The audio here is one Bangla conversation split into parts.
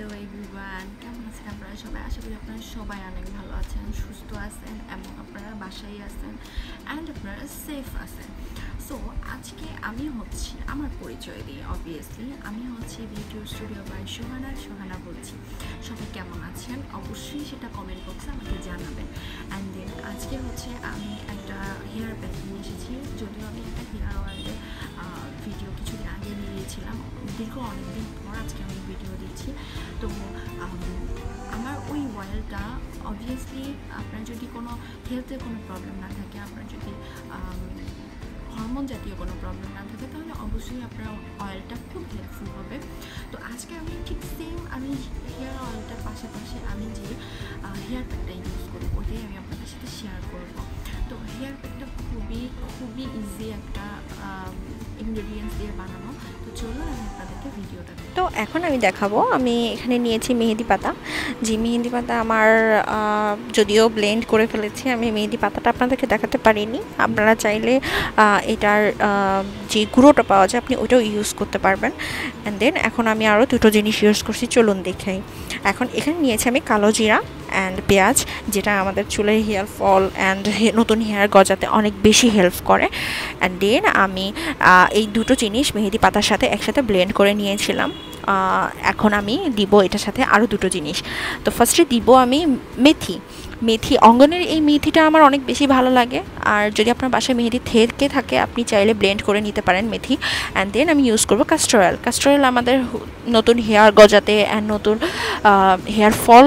হ্যালো এভরিওয়ান, কেমন আছেন আপনারা সবাই? আশা করি আপনারা সবাই অনেক ভালো আছেন, সুস্থ আছেন এবং আপনারা বাসায় আছেন অ্যান্ড আপনারা সেফ আছেন। সো আজকে আমি হচ্ছি আমার পরিচয় দিয়ে অবভিয়াসলি আমি হচ্ছি video studio by Sohana Sohana বলছি। সবাই কেমন আছেন? অবশ্যই সেটা কমেন্ট বক্সে আমাকে জানাবেন। অ্যান্ড দেন আজকে হচ্ছে আমি একটা হেয়ার প্যাক নিয়ে এসেছি, যদিও আমি একটা হেয়ার অয়েলের ভিডিও কিছুদিন আগে নিয়েছিলাম দীর্ঘ অনেকদিন ভিডিও দিচ্ছি তো আমার ওই অয়েলটা অবভিয়াসলি আপনার যদি কোনো হেলথে কোনো প্রবলেম না থাকে, আপনার যদি হরমোন জাতীয় কোনো প্রবলেম না থাকে, তাহলে অবশ্যই আপনার অয়েলটা খুব হেল্পফুল হবে। তো আজকে আমি ঠিক সেম আমি হেয়ার অয়েলটার পাশাপাশি আমি যে হেয়ার প্যাকটা ইউজ করি ওটাই আমি আপনাদের সাথে শেয়ার করব। তো হেয়ার প্যাকটা খুবই খুবই ইজি একটা দিয়ে তো তো এখন আমি দেখাবো। আমি এখানে নিয়েছি মেহেদি পাতা। যে মেহেদি পাতা আমার যদিও ব্লেন্ড করে ফেলেছি, আমি মেহেদি পাতাটা আপনাদেরকে দেখাতে পারিনি। আপনারা চাইলে এটার যে গুঁড়োটা পাওয়া যায়, আপনি ওটাও ইউজ করতে পারবেন। অ্যান্ড দেন এখন আমি আরও দুটো জিনিস ইউজ করছি। চলুন দেখাই। এখন এখানে নিয়েছি আমি কালো জিরা। অ্যান্ড পেঁয়াজ, যেটা আমাদের চুলের হেয়ার ফল অ্যান্ড নতুন হেয়ার গজাতে অনেক বেশি হেল্প করে। অ্যান্ড দেন আমি এই দুটো জিনিস মেহেদি পাতার সাথে একসাথে ব্লেন্ড করে নিয়েছিলাম। এখন আমি দিব এটার সাথে আরও দুটো জিনিস। তো ফার্স্টে দিব আমি মেথি। মেথি, অঙ্গনের এই মেথিটা আমার অনেক বেশি ভালো লাগে। আর যদি আপনার বাসায় মেহেদি থেকে থাকে, আপনি চাইলে ব্লেন্ড করে নিতে পারেন মেথি। অ্যান্ড দেন আমি ইউজ করব কাস্টর অয়েল কাস্টর অয়েল আমাদের নতুন হেয়ার গজাতে অ্যান্ড নতুন হেয়ার ফল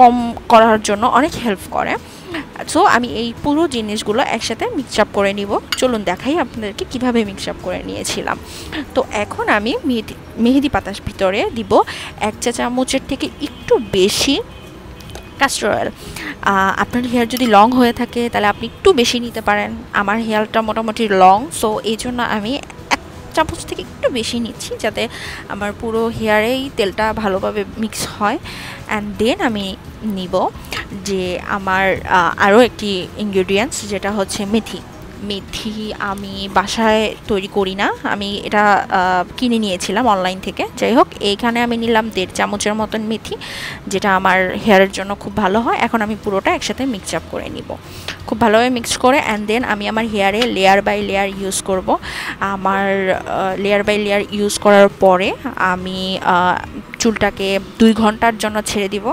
কম করার জন্য অনেক হেল্প করে। সো আমি এই পুরো জিনিসগুলো একসাথে মিক্স আপ করে নিব। চলুন দেখাই আপনাদেরকে কীভাবে মিক্স আপ করে নিয়েছিলাম। তো এখন আমি মেহেদি মেহেদি পাতার ভিতরে দিব এক চা চামচের থেকে একটু বেশি কাস্টর অয়েল আপনার হেয়ার যদি লং হয়ে থাকে, তাহলে আপনি একটু বেশি নিতে পারেন। আমার হেয়ারটা মোটামুটি লং সো এই জন্য আমি চামচ থেকে একটু বেশি নিচ্ছি যাতে আমার পুরো হেয়ারেই তেলটা ভালোভাবে মিক্স হয়। অ্যান্ড দেন আমি নিব যে আমার আরও একটি ইনগ্রেডিয়েন্টস যেটা হচ্ছে মেথি। মেথি আমি বাসায় তৈরি করি না। আমি এটা কিনে নিয়েছিলাম অনলাইন থেকে। যাই হোক এইখানে আমি নিলাম দেড় চামচের মতন মেথি, যেটা আমার হেয়ারের জন্য খুব ভালো হয়। এখন আমি পুরোটা একসাথে মিক্স আপ করে নিব। খুব ভালোভাবে মিক্স করে অ্যান্ড দেন আমি আমার হেয়ারে লেয়ার বাই লেয়ার ইউজ করব। আমার লেয়ার বাই লেয়ার ইউজ করার পরে আমি চুলটাকে দুই ঘণ্টার জন্য ছেড়ে দিব।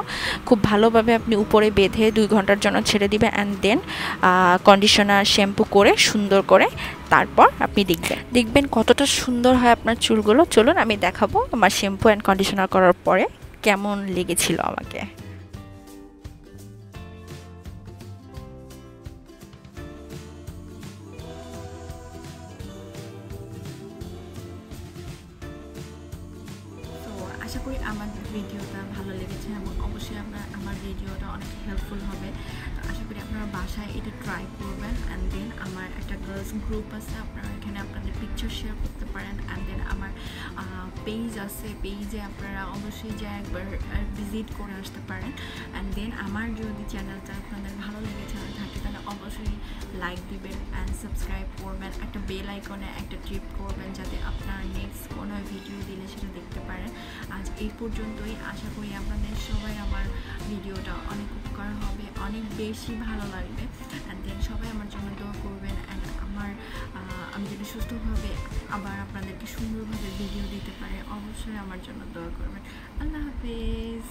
খুব ভালোভাবে আপনি উপরে বেঁধে দুই ঘণ্টার জন্য ছেড়ে দিবে অ্যান্ড দেন কন্ডিশনার শ্যাম্পু করে সুন্দর করে তারপর আপনি দেখবেন। দেখবেন কতটা সুন্দর হয় আপনার চুলগুলো। চলুন আমি দেখাবো আমার শ্যাম্পু অ্যান্ড কন্ডিশনার করার পরে কেমন লেগেছিল আমাকে। আশা করি আমার ভিডিওটা ভালো লেগেছে এবং অবশ্যই আপনার, আমার ভিডিওটা অনেক হেল্পফুল হবে। তো আশা করি আপনারা বাসায় এটা ট্রাই করবেন অ্যান্ড দেন আমার একটা গার্লস গ্রুপ আছে, আপনারা এখানে আপনাদের পিকচার শেয়ার করতে পারেন অ্যান্ড দেন আমার পেজ আছে পেজে আপনারা অবশ্যই যে একবার ভিজিট করে আসতে পারেন। অ্যান্ড দেন আমার যদি চ্যানেলটা আপনাদের ভালো লেগেছে থাকে তাহলে অবশ্যই লাইক দিবেন অ্যান্ড সাবস্ক্রাইব করবেন। একটা বেল আইকনে একটা ট্রিপ করবেন, যাতে আপনার নেক্সট কোনো ভিডিও দিলে সেটা দেখতে পারেন। আজ এই পর্যন্তই। আশা করি আপনাদের সবাই আমার ভিডিওটা অনেক উপকার হবে, অনেক বেশি ভালো লাগবে। অ্যান্ড দেন সবাই আমার জন্য দোয়া করবেন। অ্যান্ড আমার আমি যদি সুস্থভাবে আবার আপনাদেরকে সুন্দরভাবে ভিডিও দিতে পারে, অবশ্যই আমার জন্য দোয়া করবেন। আল্লাহ হাফিজ।